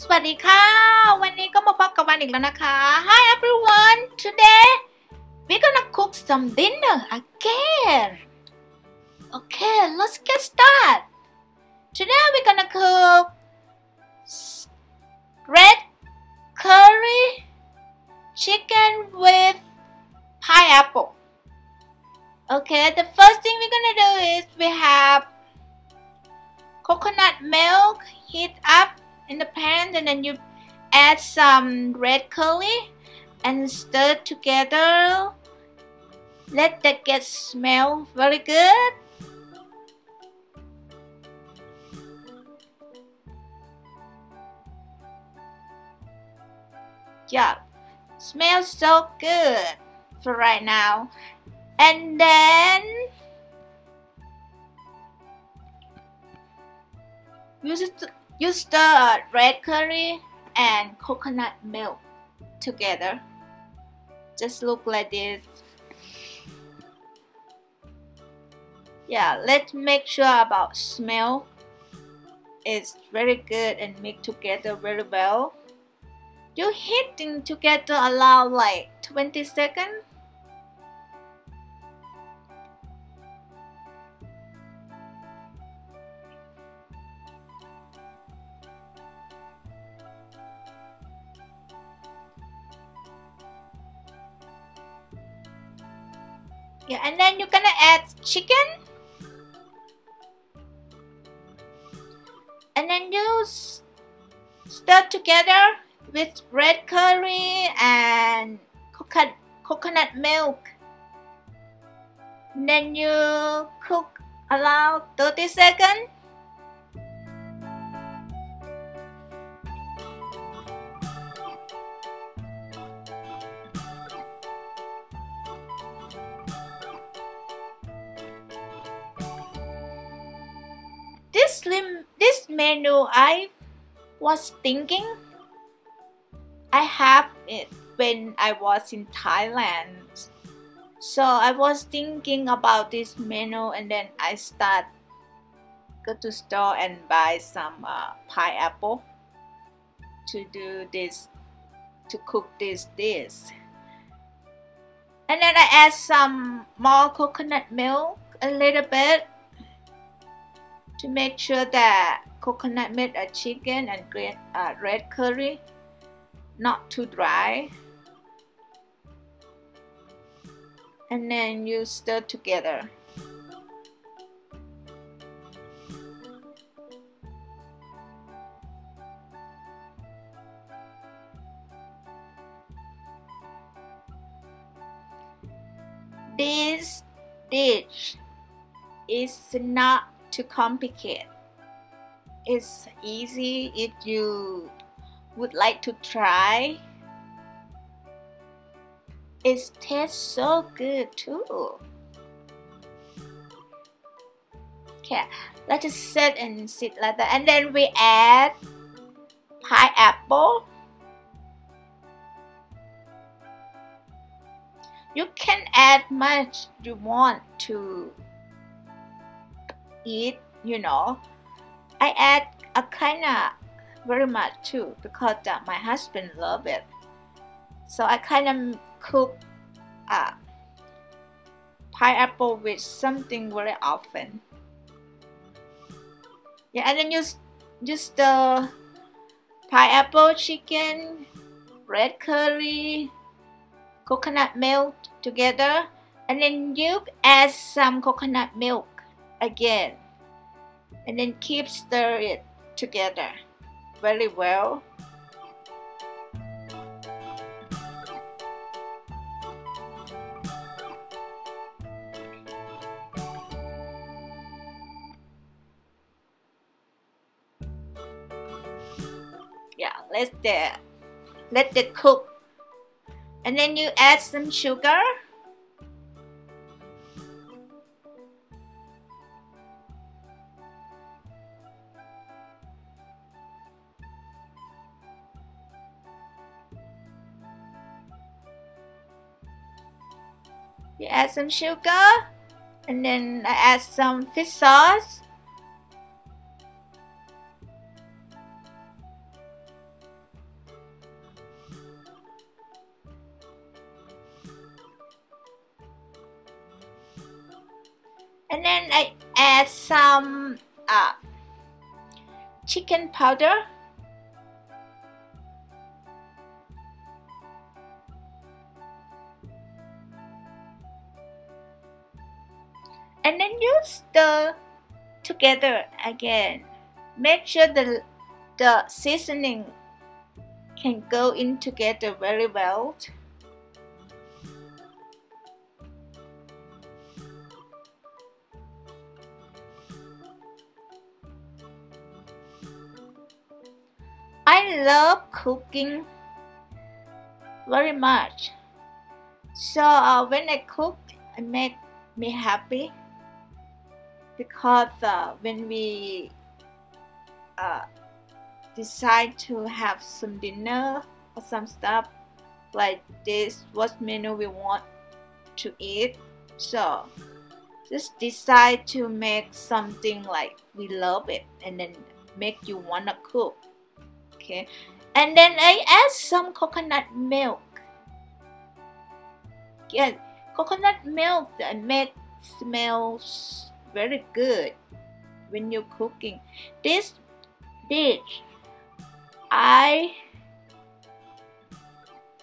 สวัสดีค่ะ วันนี้ก็มาพบกับวันอีกแล้วนะคะ Hi everyone today we're gonna cook some dinner again okay let's get started today we're gonna cook red curry chicken with pineapple okay the first thing we're gonna do is we have coconut milk heat up in the pan and then you add some red curry and stir together. Let that get smell very good. Yeah smells so good for right now. And then use it you stir red curry and coconut milk together. Just look like this. Yeah, let's make sure about smell. It's very good and mix together very well. You heating together allow like 20 seconds. Yeah, and then you're gonna add chicken. And then you stir together with red curry and coconut, coconut milk. And then you cook around 30 seconds. Menu I was thinking I have it when I was in Thailand. So I was thinking about this menu and then I start go to store and buy some uh, pineapple to do this to cook this dish. And then I add some more coconut milk a little bit to make sure that coconut milk a chicken and green, uh, red curry not too dry. And then you stir together. This dish is not too complicated. It's easy if you would like to try. It tastes so good too. Okay, let's just sit and sit like that. And then we add pineapple. You can add much you want to eat, you know, I add a kind of very much too because uh, my husband love it. So I kind of cook uh, pineapple with something very often. Yeah, and then you just the pineapple chicken, red curry, coconut milk together, and then you add some coconut milk again and then keep stir it together very well. Yeah let that let it cook. And then you add some sugar add some sugar and then I add some fish sauce. And then I add some uh, chicken powder. Stir together again. Make sure the the seasoning can go in together very well. I love cooking very much. So uh, when I cook, it make me happy because uh, when we uh, decide to have some dinner or some stuff like this, what menu we want to eat. So just decide to make something like we love it and then make you wanna cook okay and then I add some coconut milk yeah coconut milk that make smells very good when you're cooking. This dish I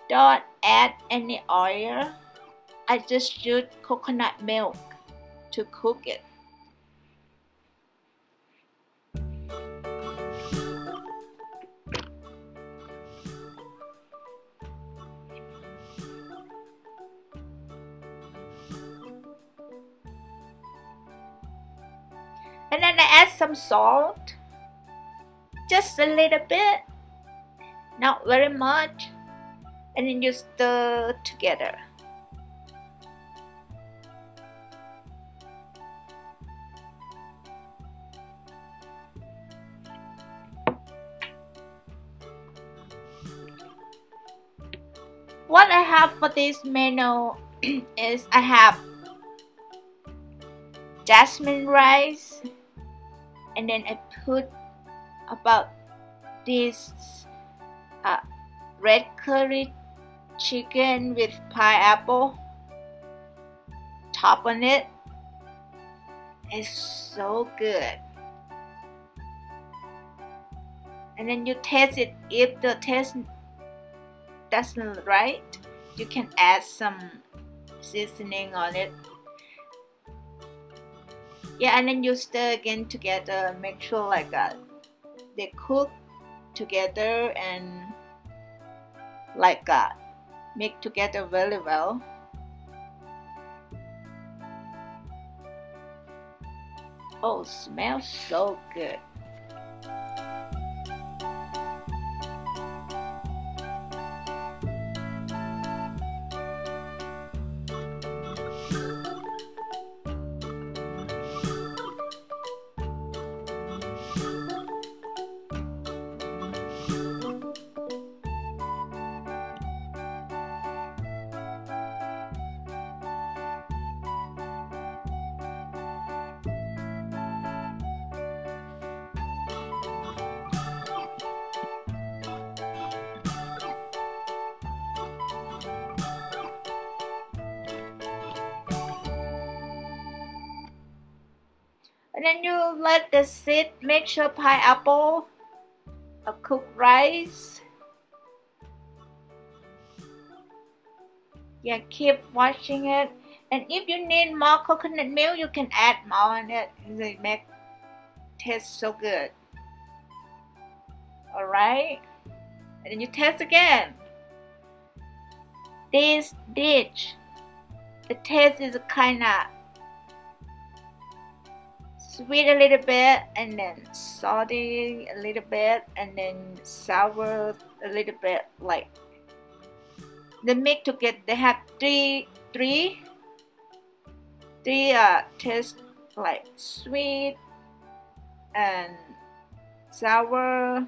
don't add any oil. I just use coconut milk to cook it and then I add some salt. Just a little bit. Not very much. And then you stir together. What I have for this menu is I have jasmine rice and then I put about this uh, red curry chicken with pineapple top on it. It's so good. And then you taste it. If the taste doesn't right you can add some seasoning on it yeah and then you stir again together. Make sure like that they cook together and like that make together very well. Oh smells so good and then you let the sit make sure pineapple a cooked rice. Yeah keep watching it. And if you need more coconut milk you can add more on it. It make taste so good. All right and then you taste again. This dish the taste is kind of sweet a little bit and then salty a little bit and then sour a little bit like they make to get they have three three three uh taste like sweet and sour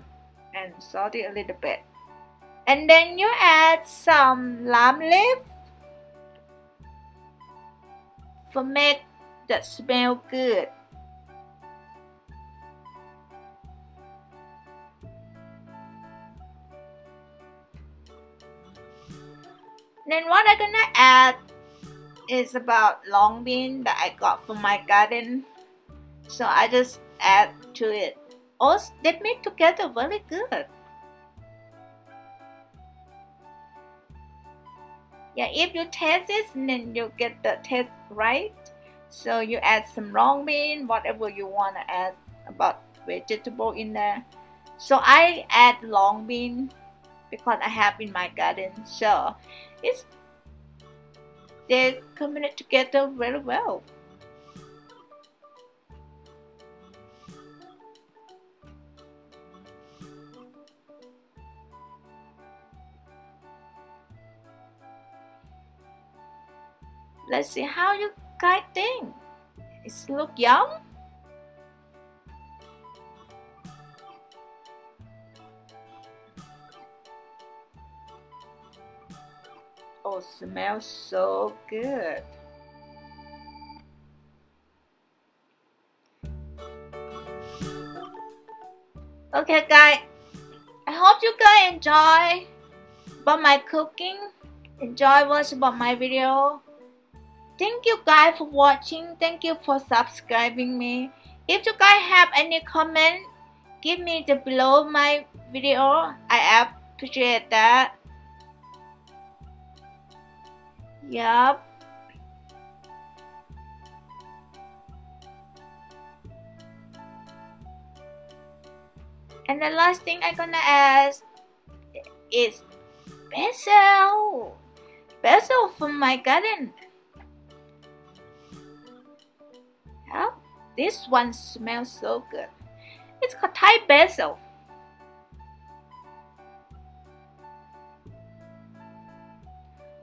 and salty a little bit. And then you add some lime leaf for make that smell good Then what I'm gonna add is about long bean that I got from my garden. So I just add to it. Also, they made together very good. Yeah, if you taste it, then you get the taste right. So you add some long bean, whatever you want to add about vegetable in there. So I add long bean because I have in my garden. So it's they combine together very well. Let's see how you guys think. It's look yum? Smells so good. Okay guys, I hope you guys enjoy about my cooking. Enjoy watching about my video. Thank you guys for watching. Thank you for subscribing me. If you guys have any comment, give me the below my video. I appreciate that. Yup. And the last thing I'm gonna ask is basil. Basil from my garden. Yeah, this one smells so good. It's called Thai basil.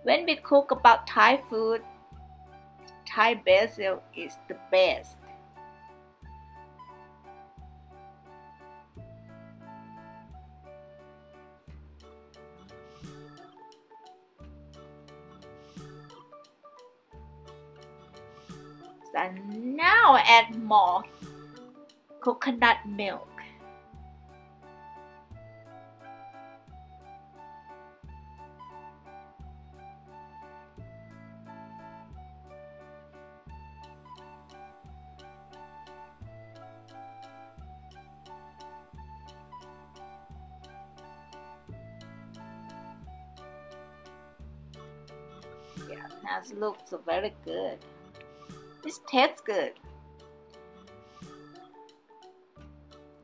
When we cook about Thai food, Thai basil is the best. So now add more coconut milk. Yeah, looks very good. This tastes good.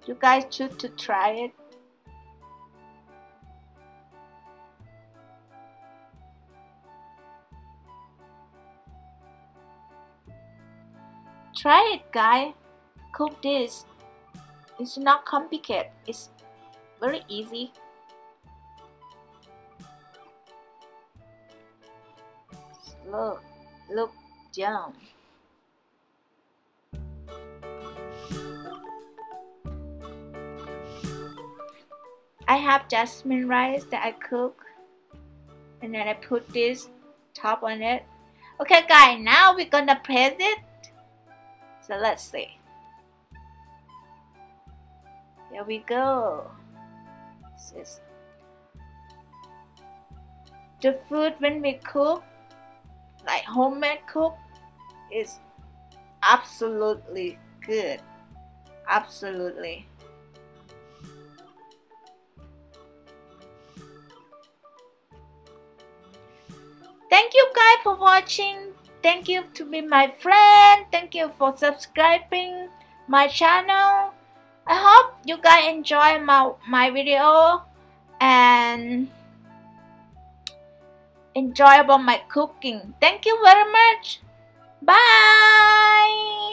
You guys should to try it. Try it, guy. Cook this. It's not complicated. It's very easy. Look, look, yum. I have jasmine rice that I cook and then I put this top on it. Okay guys, now we're gonna press it. So let's see. Here we go. This is the food when we cook, like homemade cook, is absolutely good. Absolutely. Thank you guys for watching. Thank you to be my friend. Thank you for subscribing my channel. I hope you guys enjoy my, my video and enjoy about my cooking. Thank you very much. Bye.